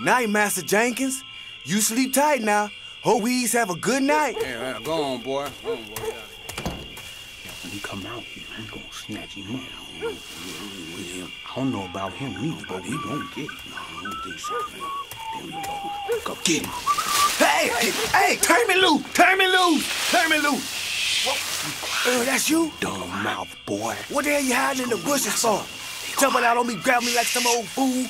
Night, Master Jenkins. You sleep tight now. Hope we's have a good night. Hey, man, go on, boy. Go on, boy. When he come out, we gonna snatch him up. I don't know about him neither, but we gonna get him. I don't think so, man. There we go. Go get him. Hey, hey, hey, turn me loose. Turn me loose. Turn me loose. Uh, that's you? Dumb mouth, boy. What the hell you hiding in the bushes for? Jumping out on me, grabbing me like some old fool.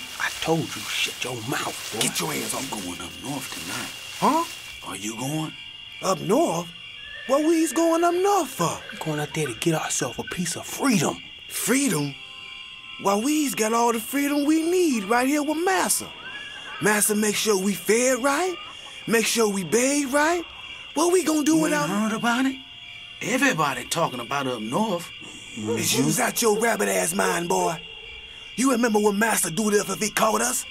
I told you, shut your mouth, boy. Get your hands I'm going up north tonight. Huh? Are you going? Up north? What we's going up north for? We're going out there to get ourselves a piece of freedom. Freedom? Why, we's got all the freedom we need right here with Massa. Massa make sure we fed right, make sure we bathe right. What we gonna do You without... heard about it? Everybody talking about up north. Is you's out your rabbit ass mind, boy. You remember what Master do to us if he caught us?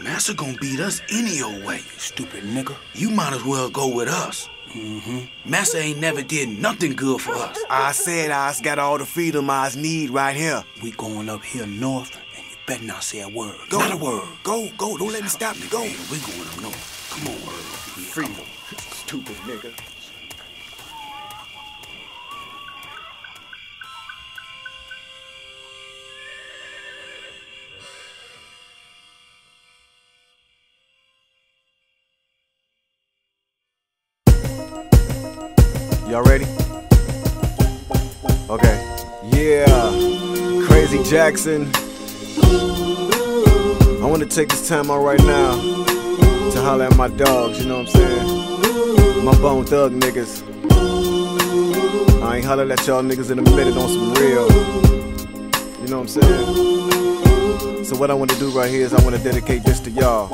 Master gonna beat us any old way, you stupid nigga. You might as well go with us. Mm-hmm. Master ain't never did nothing good for us. I said I's got all the freedom I's need right here. We going up here north, and you better not say a word. Go. Not a word. Go, go, don't let me stop you. Go. Yeah, we going up north. Come on, Earl. Yeah, Freedom. Stupid nigga. Y'all ready? Okay. Yeah. Krayzie Jackson. I want to take this time out right now to holler at my dogs, you know what I'm saying? My bone thug niggas. I ain't holler at y'all niggas in a minute on some real. You know what I'm saying? So what I want to do right here is I want to dedicate this to y'all.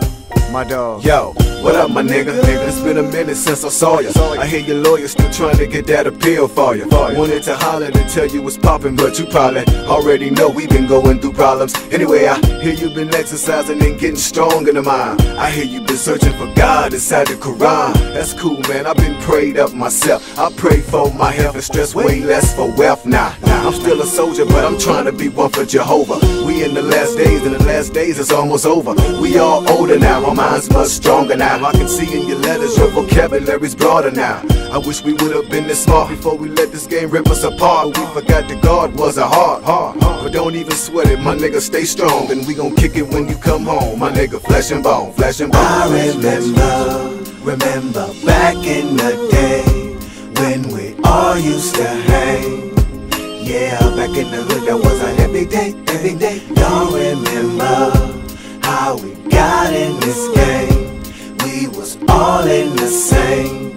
My dog. Yo, what up, my nigga? It's been a minute since I saw ya. I hear your lawyer still trying to get that appeal for you. Wanted to holler to tell you what's poppin', but you probably already know we been going through problems. Anyway, I hear you been exercising and getting strong in the mind. I hear you been searching for God inside the Quran. That's cool, man. I've been prayed up myself. I pray for my health and stress, way less for wealth. Nah, nah, I'm still a soldier, but I'm trying to be one for Jehovah. We in the last days, and the last days is almost over. We all older now, our mind's much stronger now. I can see in your letters, your vocabulary's broader now. I wish we would have been this smart before we let this game rip us apart. We forgot that God was a heart. But don't even sweat it, my nigga, stay strong. And we gon' kick it when you come home, my nigga, flesh and bone, flesh and bone. I remember, remember back in the day when we all used to hang. Yeah, back in the hood, that was a every day, every day. Y'all remember how we got in this game? We was all in the same.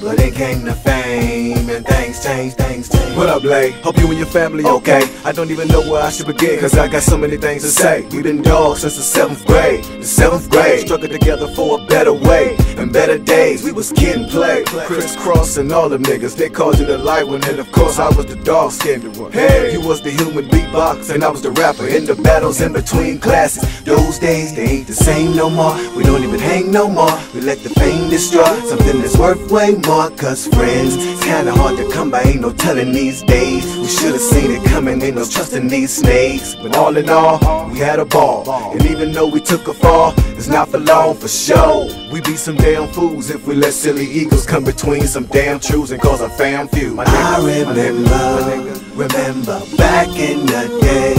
But it came to fame and things changed, things changed. What up, Blade? Hope you and your family okay. I don't even know where I should begin, cause I got so many things to say. We've been dogs since the seventh grade. The seventh grade, struggled together for a better way better days. We was and play, crisscross and all them niggas. They called you the light one, and of course I was the dark skinned one. Hey, you was the human beatbox, and I was the rapper in the battles in between classes. Those days, they ain't the same no more. We don't even hang no more. We let the pain destroy something that's worth way more. Cause friends, it's kinda hard to come by, ain't no telling these days. We should've seen it coming, ain't no trusting these snakes. But all in all, we had a ball. And even though we took a fall, it's not for long for sure. We be some damn fools if we let silly egos come between some damn truths and cause a fam feud. My I nigga, my nigga, my remember, nigga. remember back in the day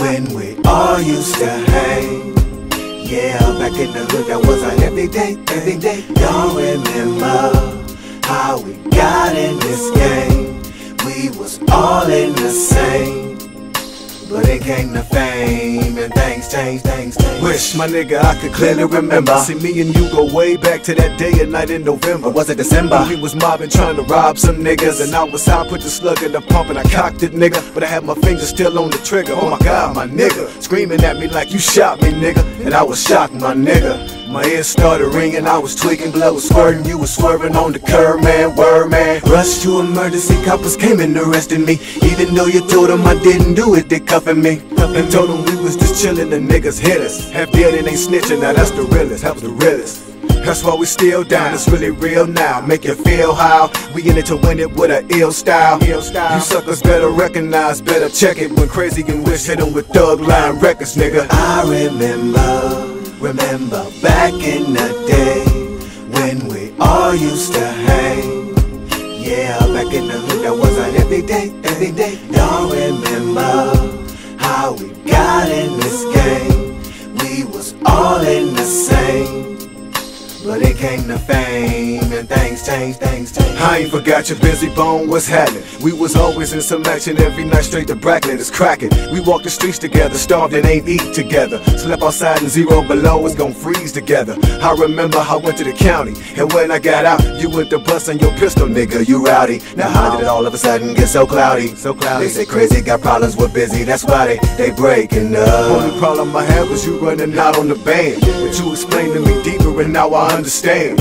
when we all used to hang. Yeah, back in the hood, that was our everyday, everyday. Y'all remember how we got in this game? But it came to fame and things changed, things changed. Wish my nigga I could clearly remember. See me and you go way back to that day and night in November. Or was it December? We was mobbing trying to rob some niggas. And I was high, put the slug in the pump and I cocked it, nigga. But I had my fingers still on the trigger. Oh my god, my nigga. Screaming at me like you shot me, nigga. And I was shocked, my nigga. My ears started ringing, I was tweaking, blood was squirting, you was swerving on the curb, man, word, man. Rushed to emergency, coppers came and arrested me. Even though you told them I didn't do it, they cuffing me. And told them we was just chillin', the niggas hit us. Half dead and ain't snitching, now that's the realest, that was the realest. That's why we still down. It's really real now. Make you feel how we in it to win it with a ill style. Ill style. You suckers better recognize, better check it. When Krayzie and Wish hit 'em with Thug Line Records, nigga. I remember, remember back in the day when we all used to hang. Yeah, back in the hood, that was a every day, every day. Y'all remember how we got in this game? We was all in the same. But it came to fame and things changed, things changed. I ain't forgot your Bizzy Bone, what's happening? We was always in some action every night straight to Bracklet, it's cracking. We walked the streets together, starved and ain't eat together. Slept outside and zero below, was gon' freeze together. I remember I went to the county, and when I got out, you went to bustin' your pistol, nigga, you rowdy. Now how did it all of a sudden get so cloudy? So cloudy. They say Krayzie, got problems with Bizzy, that's why they, they breaking up. Only problem I had was you running out on the band. But you explained to me deeper, and now I understand.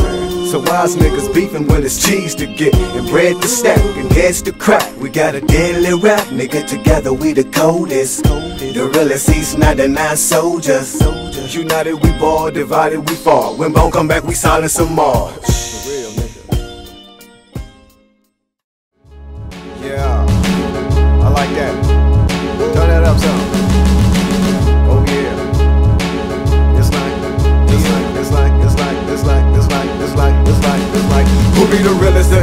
So why's niggas beefing when it's cheese to get and bread to stack and heads to crack? We got a deadly rap, nigga. Together we the coldest. The realest East 99 soldiers. United we ball, divided we fall. When bone come back, we silence some more.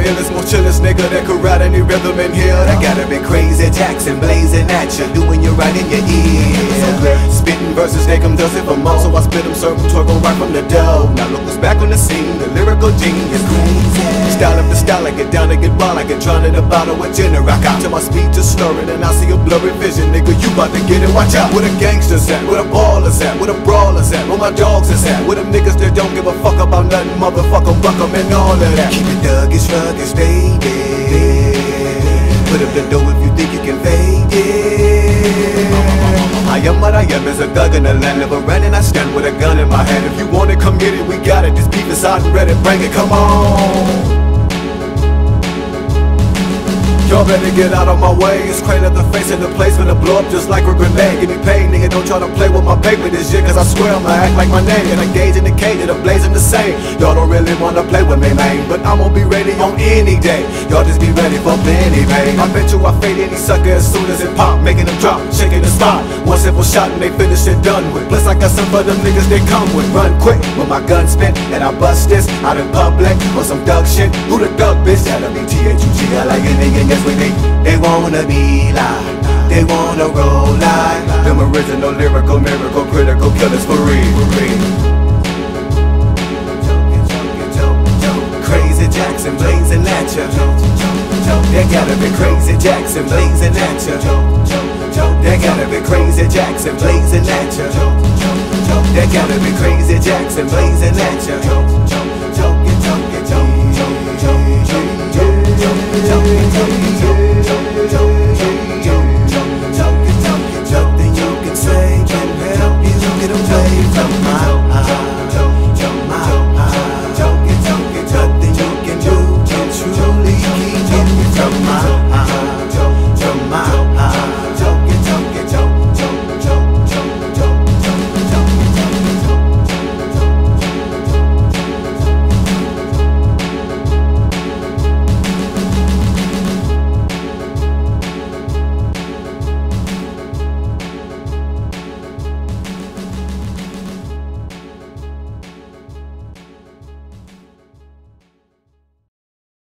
Illest, most chillest nigga that could ride any rhythm in here? That gotta be Krayzie Jackson blazing at you, doing you right in your ear. Spitting verses, they come it for more. So I spit them, serve them, right from the dough. Now look who's back on the scene, the lyrical genius. Style the style, I get down, I get wild, I get drowned in a bottle of gin. and Rock out till my speech is slurring, and I see a blurry vision. Nigga, you about to get it, watch out. Where the gangsters at? Where the ballers at? Where the brawlers at? Where my dogs is at? Where them niggas that don't give a fuck about nothing? Motherfucker, buck 'em and all of that. Keep it Douglas Ruggers, baby. Put up the dough if you think you can fake it. I am what I am as a thug in the land of a and I stand with a gun in my hand. If you want it, come get it, we got it. This beef is hot and ready, bring it, come on. Y'all better get out of my way. It's crane at the face in the place finna blow up just like a grenade. Give me pain, nigga. Don't try to play with my paper this year, cause I swear I'ma act like my name. And engage in the cage, and the blazing the same. Y'all don't really wanna play with me, man. But I'm gonna be ready on any day. Y'all just be ready for plenty, man. I bet you I fade any sucker as soon as it pop, making them drop, shaking the spot. One simple shot and they finish it done with. Plus I got some for them niggas they come with. Run quick with my gun spent, and I bust this out in public on some duck shit. Who the duck bitch? That'll be T-H-U-G-L-I-N-A-N, that's they, they wanna be like. They wanna roll like them original lyrical, miracle, critical killers for real. For real. Krayzie Jackson blazing at ya. They gotta be Krayzie Jackson blazing at ya. They gotta be Krayzie Jackson blazing at ya. They gotta be Krayzie Jackson blazing at ya. Choke,